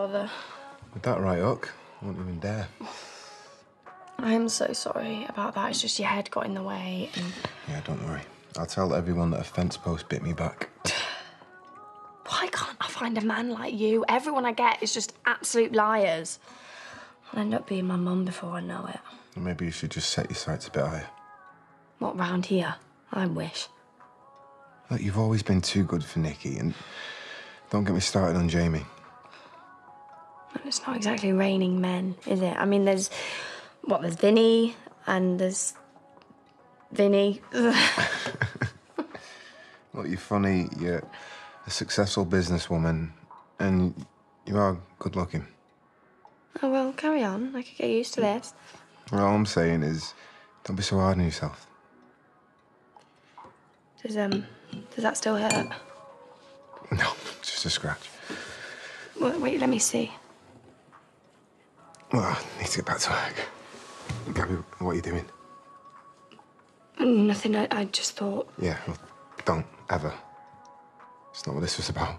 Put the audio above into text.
bother. With that right hook, I won't even dare. I am so sorry about that. It's just your head got in the way. And Yeah, don't worry. I'll tell everyone that a fence post bit me back. why can't I find a man like you? Everyone I get is just absolute liars. I'll end up being my mum before I know it. Maybe you should just set your sights a bit higher. Not round here. I wish. Look, you've always been too good for Nicky, and don't get me started on Jamie. It's not exactly raining men, is it? I mean, there's what? There's Vinny and there's Vinny. Look, you're funny, you're a successful businesswoman, and you are good looking. oh well, carry on. I could get used to this. Well, all I'm saying is, don't be so hard on yourself. Does um, does that still hurt? No, just a scratch. Wait, wait let me see. Well, I need to get back to work. Gabby, what are you doing? Nothing. I, I just thought. Yeah, well, don't, ever. It's not what this was about.